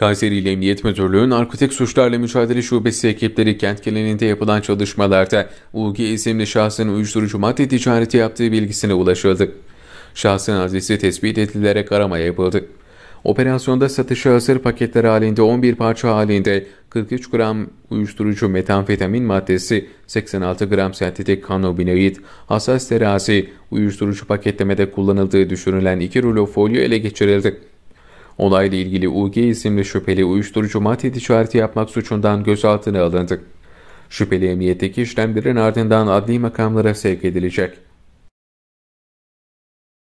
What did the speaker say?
Kayseri İl Emniyet Müdürlüğü Narkotik Suçlarla Mücadele Şubesi ekipleri kent genelinde yapılan çalışmalarda UG isimli şahsın uyuşturucu madde ticareti yaptığı bilgisine ulaşıldı. Şahsın adresi tespit edilerek arama yapıldı. Operasyonda satışa hazır paketler halinde 11 parça halinde 43 gram uyuşturucu metamfetamin maddesi, 86 gram sentetik kanobinoid, hassas terazi, uyuşturucu paketlemede kullanıldığı düşünülen 2 rulo folyo ele geçirildi. Olayla ilgili UG isimli şüpheli uyuşturucu madde ticareti yapmak suçundan gözaltına alındı. Şüpheli emniyetteki işlemlerin ardından adli makamlara sevk edilecek.